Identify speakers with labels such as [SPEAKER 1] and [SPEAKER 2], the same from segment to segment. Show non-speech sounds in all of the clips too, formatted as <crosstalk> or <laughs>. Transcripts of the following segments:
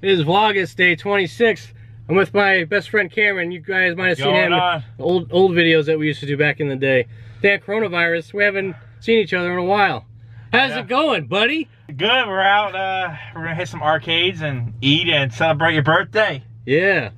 [SPEAKER 1] It is Vlogust Day 26. I'm with my best friend Cameron. You guys might have seen
[SPEAKER 2] Going
[SPEAKER 1] him
[SPEAKER 2] on?
[SPEAKER 1] in old old videos that we used to do back in the day. That coronavirus, we haven't seen each other in a while. How's
[SPEAKER 2] Yeah.
[SPEAKER 1] it going, buddy?
[SPEAKER 2] Good, we're out, uh, we're gonna hit some arcades and eat and celebrate your birthday.
[SPEAKER 1] Yeah.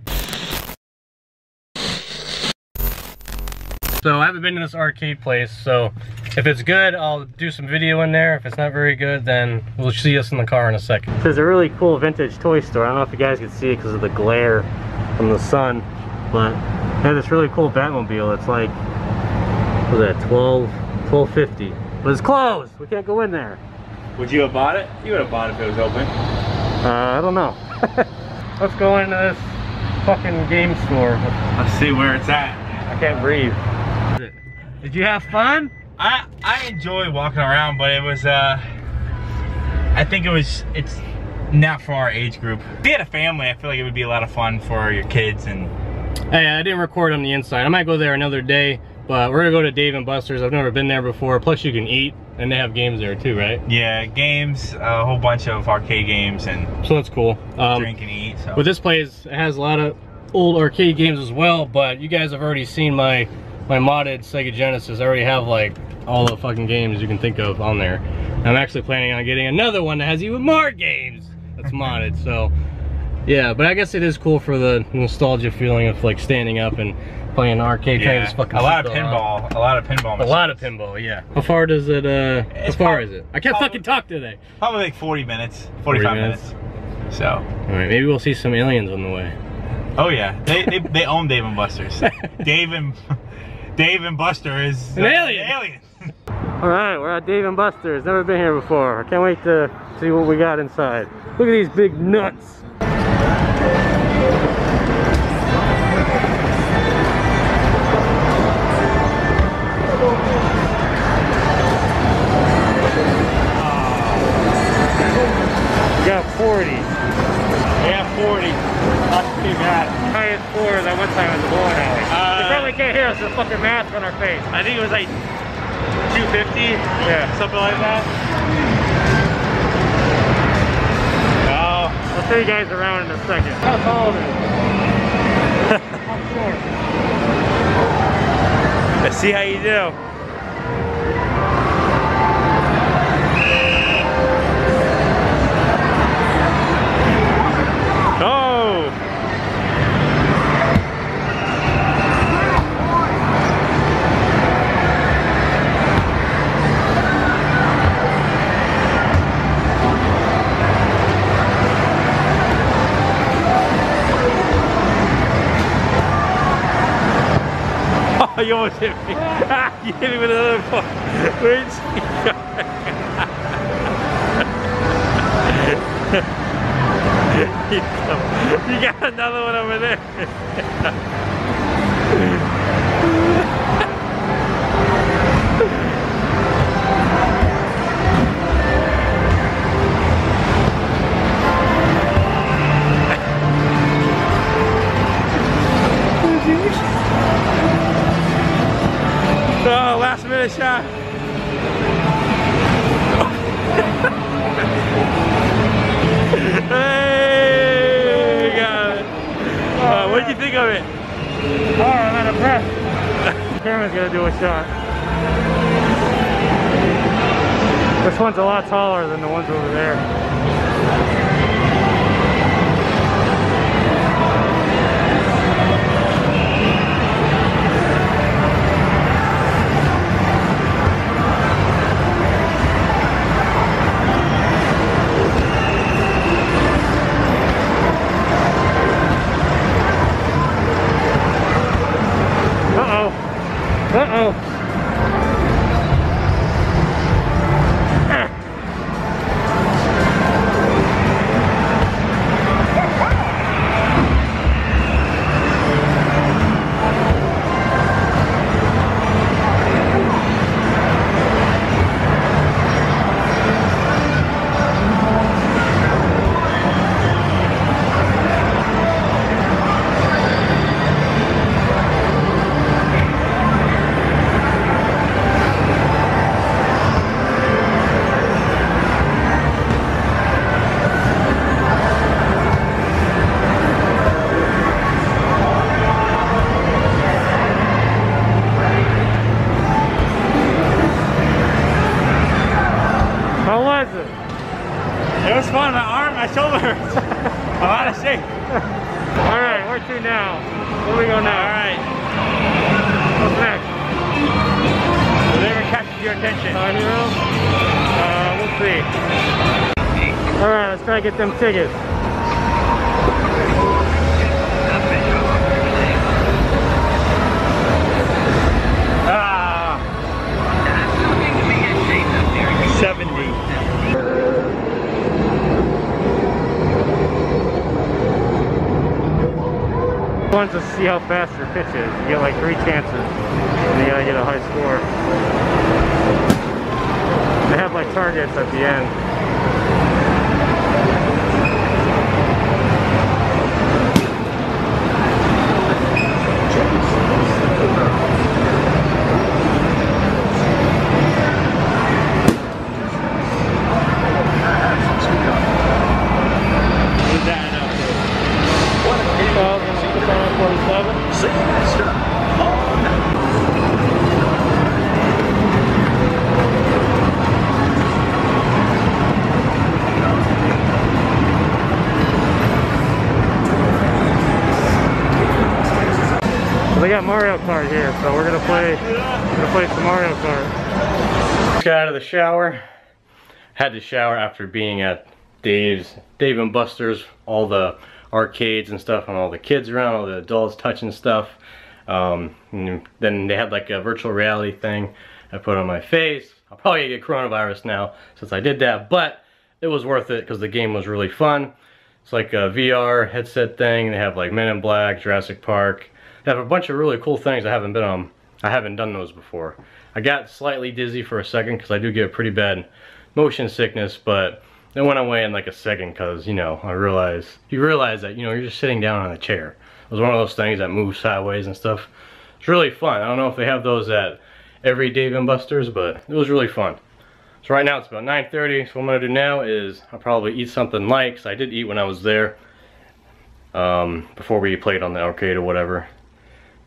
[SPEAKER 1] So I haven't been to this arcade place, so if it's good, I'll do some video in there. If it's not very good, then we'll see us in the car in a second. This is a really cool vintage toy store. I don't know if you guys can see it because of the glare from the sun, but they have this really cool Batmobile. It's like, what was that, 12, 1250. But it's closed. We can't go in there.
[SPEAKER 2] Would you have bought it? You would have bought it if it was open.
[SPEAKER 1] Uh, I don't know. <laughs> Let's go into this fucking game store.
[SPEAKER 2] Let's see where it's at.
[SPEAKER 1] I can't breathe. Did you have fun?
[SPEAKER 2] I I enjoy walking around, but it was uh I think it was it's not for our age group. If you had a family, I feel like it would be a lot of fun for your kids and
[SPEAKER 1] Hey, I didn't record on the inside. I might go there another day, but we're gonna go to Dave and Buster's. I've never been there before. Plus, you can eat, and they have games there too, right?
[SPEAKER 2] yeah, games, a whole bunch of arcade games and
[SPEAKER 1] So that's cool. Um,
[SPEAKER 2] drink and eat. So
[SPEAKER 1] But this place has a lot of old arcade games as well. But you guys have already seen my my modded Sega Genesis. I already have like all the fucking games you can think of on there. I'm actually planning on getting another one that has even more games that's modded. So yeah, but I guess it is cool for the nostalgia feeling of like standing up and playing an arcade.
[SPEAKER 2] Yeah,
[SPEAKER 1] just fucking
[SPEAKER 2] a lot of pinball, a lot of pinball.
[SPEAKER 1] A lot of pinball, yeah. How far does it, uh, how far is it? I can't
[SPEAKER 2] probably-
[SPEAKER 1] fucking talk today.
[SPEAKER 2] Probably like 40 minutes, 45
[SPEAKER 1] minutes.
[SPEAKER 2] minutes. So,
[SPEAKER 1] All right, maybe we'll see some aliens on the way.
[SPEAKER 2] oh yeah, they they, they own Dave and Buster's. <laughs> Dave and Dave and Buster is
[SPEAKER 1] An
[SPEAKER 2] uh,
[SPEAKER 1] alien.
[SPEAKER 2] alien. <laughs>
[SPEAKER 1] All right, we're at Dave and Buster's. Never been here before. I can't wait to see what we got inside. Look at these big nuts. Can't hear us with fucking mask on our face.
[SPEAKER 2] I think it was like 250,
[SPEAKER 1] Yeah.
[SPEAKER 2] something like that. Oh,
[SPEAKER 1] I'll show you guys around in a second. How tall it is. Short.
[SPEAKER 2] let's see how you do. Oh, you almost hit me. you hit me with another ball. Where'd you go? you, come- you got another one over there. <laughs> what did you think of it?
[SPEAKER 1] Oh, I'm. Cameron's gonna do a shot. This one's a lot taller than the ones over there.
[SPEAKER 2] I'm out of shape. <laughs>
[SPEAKER 1] All right, where to now? Where we go now?
[SPEAKER 2] All right.
[SPEAKER 1] What's next?
[SPEAKER 2] Whatever catches your attention.
[SPEAKER 1] Our hero? Uh, we'll see. All right, let's try to get them tickets. How fast your pitch is. You get like three chances, and you gotta get a high score. They have like targets at the end. Got Mario Kart here, so we're gonna play we're gonna play some Mario Kart. Just got out of the shower. Had to shower after being at Dave's Dave and Buster's, all the arcades and stuff, and all the kids around, all the adults touching stuff. Um, then they had like a virtual reality thing I put on my face. I'll probably get coronavirus now since I did that, but it was worth it because the game was really fun. It's like a VR headset thing. They have like Men in Black, Jurassic Park. Have a bunch of really cool things I haven't been on. I haven't done those before. I got slightly dizzy for a second because I do get pretty bad motion sickness, but it went away in like a second because, you know, I realized, you realize that, you know, you're just sitting down on a chair. It was one of those things that moves sideways and stuff. It's really fun. I don't know if they have those at every Dave & Buster's, but it was really fun. So right now it's about 9.30, so what I'm gonna do now is I'll probably eat something light, because I did eat when I was there, um, before we played on the arcade or whatever.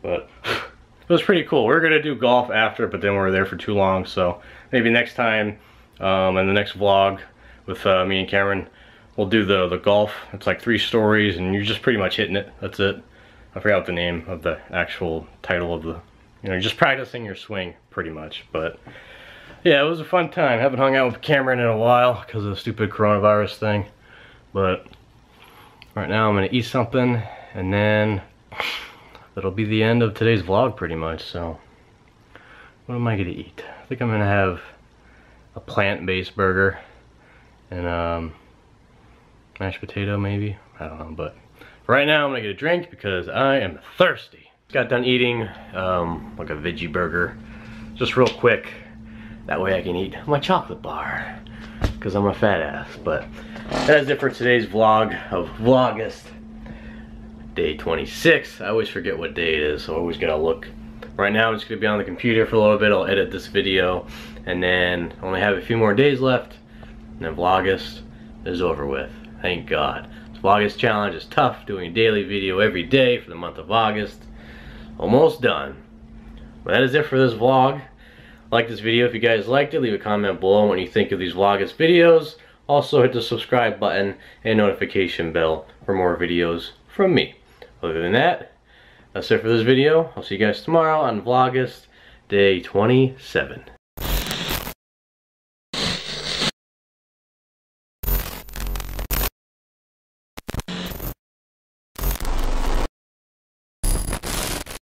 [SPEAKER 1] But it was pretty cool. We are gonna do golf after, but then we were there for too long, so maybe next time, um, in the next vlog with uh, me and Cameron, we'll do the, the golf. It's like three stories, and you're just pretty much hitting it. That's it. I forgot the name of the actual title of the, you know, just practicing your swing, pretty much, but yeah, it was a fun time. Haven't hung out with Cameron in a while because of the stupid coronavirus thing. But right now I'm gonna eat something and then that'll be the end of today's vlog pretty much. So what am I gonna eat? I think I'm gonna have a plant-based burger and um, mashed potato maybe. I don't know, but right now I'm gonna get a drink because I am thirsty. Got done eating um, like a veggie burger, just real quick. That way I can eat my chocolate bar because I'm a fat ass. But that is it for today's vlog of Vlogust day 26. I always forget what day it is, so I always gotta look. Right now I'm just gonna be on the computer for a little bit. I'll edit this video and then I only have a few more days left and then Vlogust is over with. Thank God. This Vlogust challenge is tough, doing a daily video every day for the month of August. Almost done. But that is it for this vlog. Like this video if you guys liked it, leave a comment below what you think of these Vlogust videos. Also hit the subscribe button and notification bell for more videos from me. Other than that, that's it for this video. I'll see you guys tomorrow on Vlogust day 27.